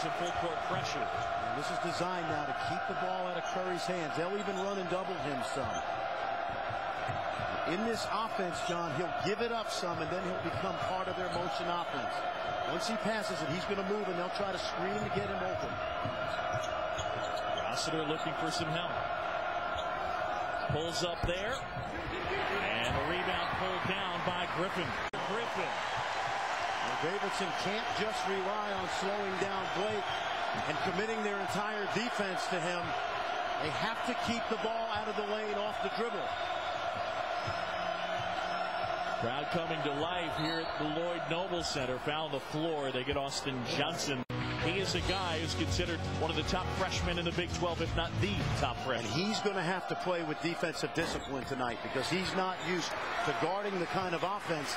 some full court pressure. And this is designed now to keep the ball out of Curry's hands. They'll even run and double him some. In this offense, John, he'll give it up some, and then he'll become part of their motion offense. Once he passes it, he's going to move, and they'll try to screen to get him open. Rossiter looking for some help. Pulls up there. And the rebound pulled down by Griffin. Griffin. Davidson can't just rely on slowing down Blake and committing their entire defense to him. They have to keep the ball out of the lane off the dribble. Crowd coming to life here at the Lloyd Noble Center. Foul the floor. They get Austin Johnson. He is a guy who's considered one of the top freshmen in the Big 12, if not the top And freshman. he's going to have to play with defensive discipline tonight because he's not used to guarding the kind of offense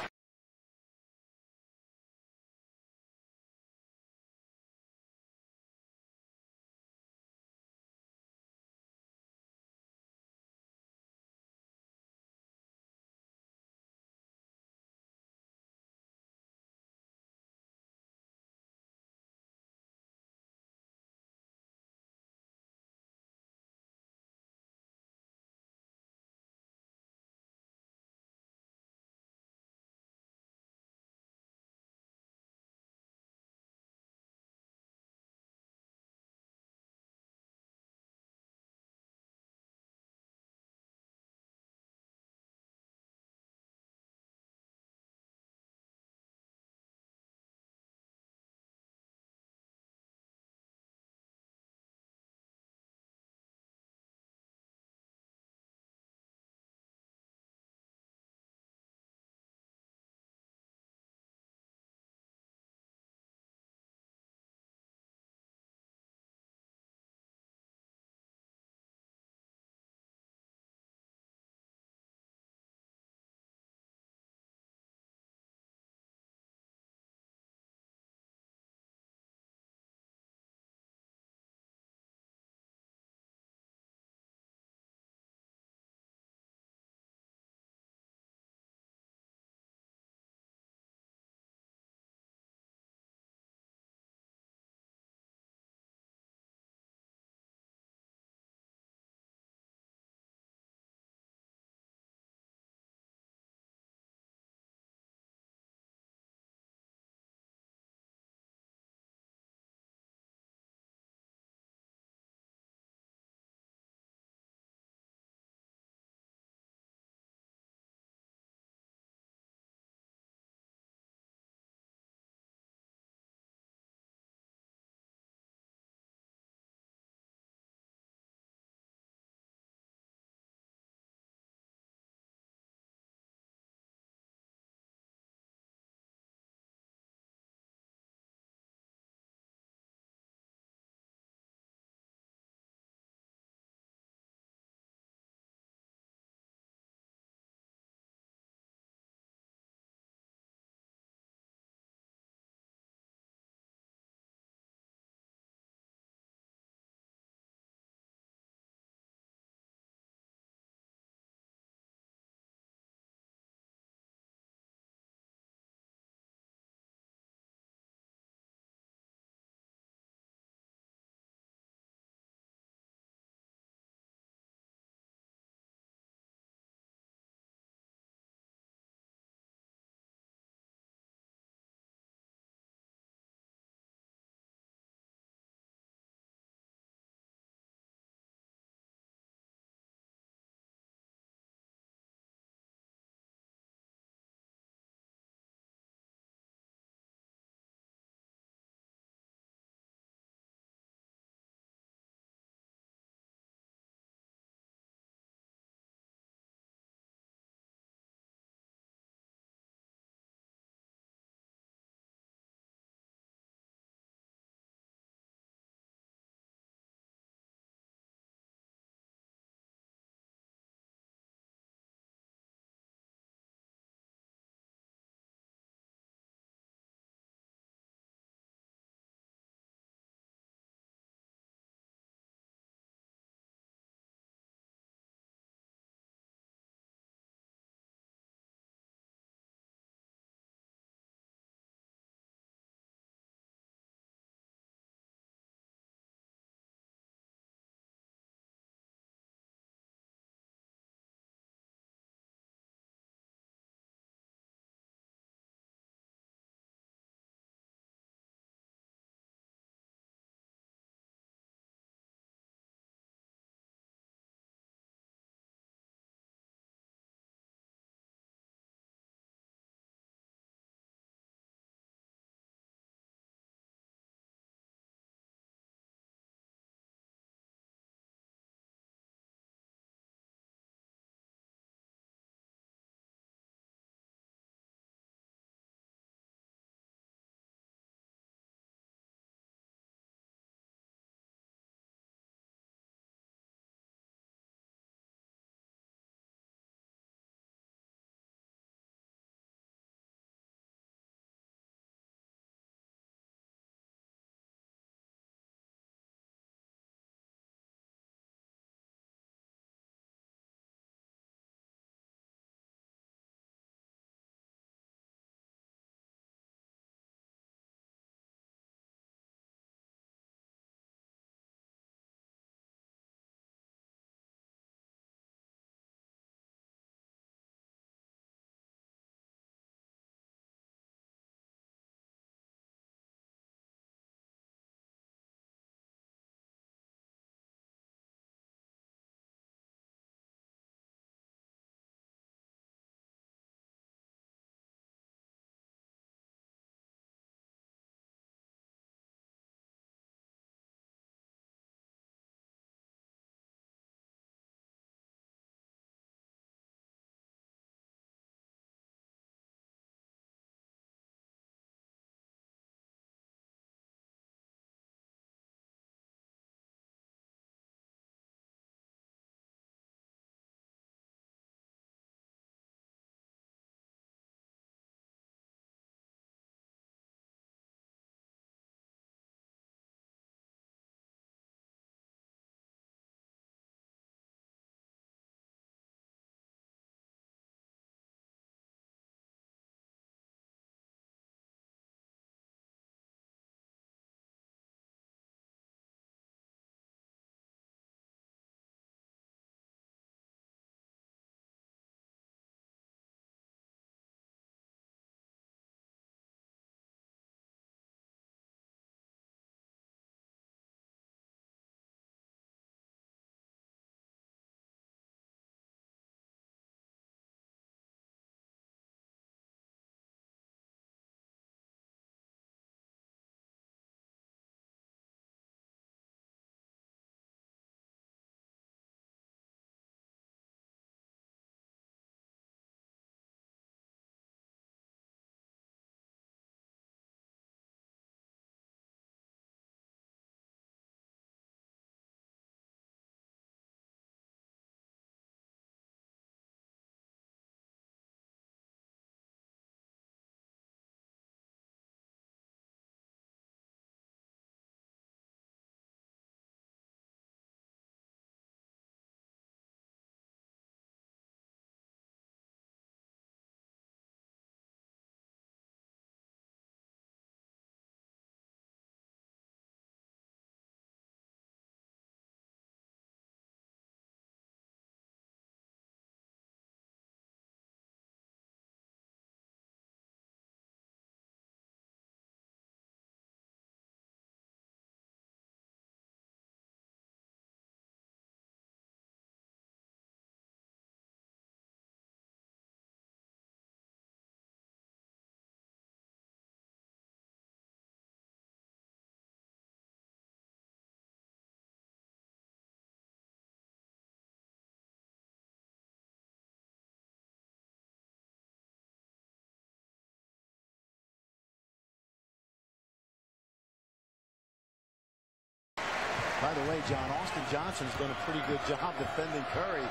By the way, John, Austin Johnson's done a pretty good job defending Curry.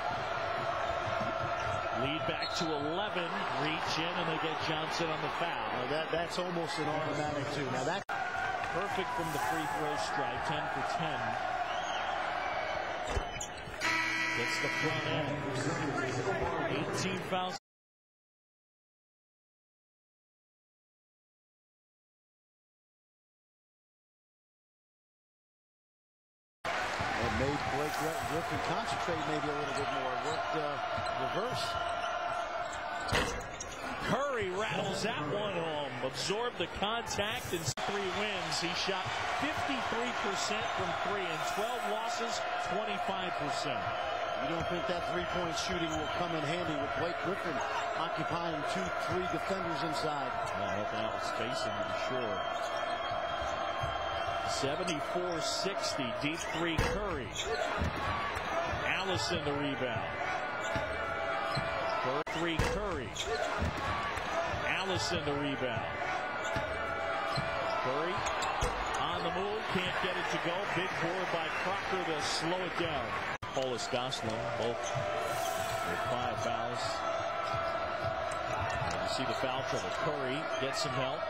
Lead back to 11. Reach in and they get Johnson on the foul. Now that that's almost an automatic too. Now that perfect from the free throw strike. 10 for 10. Gets the front end. 18 fouls. And made Blake Griffin concentrate maybe a little bit more. Worked uh, reverse. Curry rattles that one home. Absorbed the contact and three wins. He shot 53% from three and 12 losses, 25%. You don't think that three-point shooting will come in handy with Blake Griffin occupying two, three defenders inside. Well, helping out with spacing to be sure. 74-60, deep three Curry. Allison the rebound. For three Curry. Allison the rebound. Curry on the move, can't get it to go. Big board by Crocker to slow it down. Paulhus Gosselin, both with five fouls. You see the foul trouble. Curry gets some help.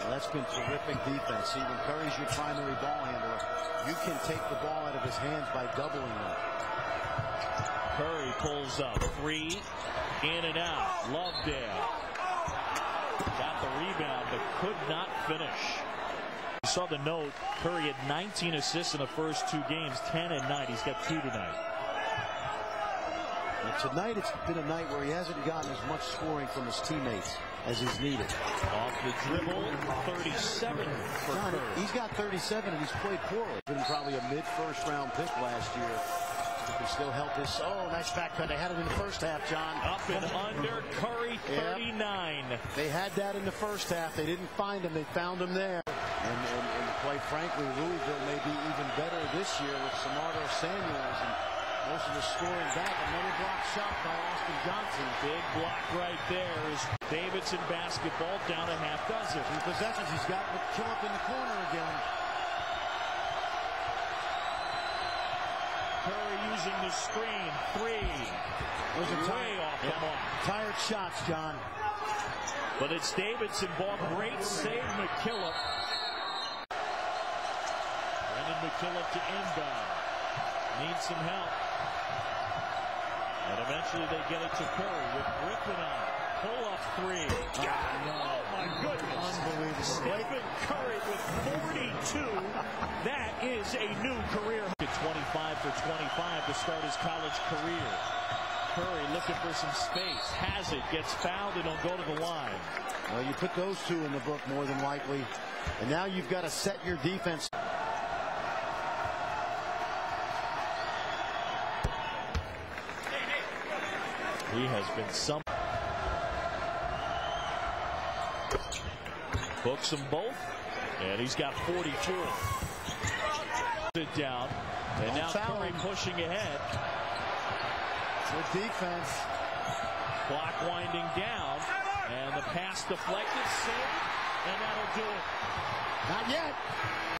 Well, that's been terrific defense. See, when Curry's your primary ball handler, you can take the ball out of his hands by doubling him. Curry pulls up. Three. In and out. Lovedale. Got the rebound, but could not finish. You saw the note. Curry had 19 assists in the first two games, 10 and 9. He's got two tonight. And tonight it's been a night where he hasn't gotten as much scoring from his teammates as is needed. Off the dribble, 37 for John, Curry. he's got 37 and he's played poorly. Been probably a mid-first round pick last year. He can still help this. Oh, nice back cut. They had it in the first half, John. Up and under, Curry 39. Yep. They had that in the first half. They didn't find him. They found him there. And, and, and quite frankly, Louisville may be even better this year with Samardo Samuels and most of the scoring back. Another block shot by Austin Johnson. Big block right there is Davidson basketball down a half dozen. Three possessions. He's got McKillop in the corner again. Curry using the screen. Three. Those are Way off the mark. tired shots, John. But it's Davidson ball. Great save, McKillop. Brendan McKillop to inbound. Needs some help. And eventually they get it to Curry with Griffin on. Pull up three. Oh, my goodness. Unbelievable. Stephen Curry with 42. that is a new career. 25 for 25 to start his college career. Curry looking for some space. Has it. Gets fouled and will go to the line. Well, you put those two in the book more than likely. And now you've got to set your defense. He has been some. Books them both. And he's got 42. It down. And now Curry pushing ahead. Good defense. Clock winding down. And the pass deflected. Saved. And that'll do it. Not yet.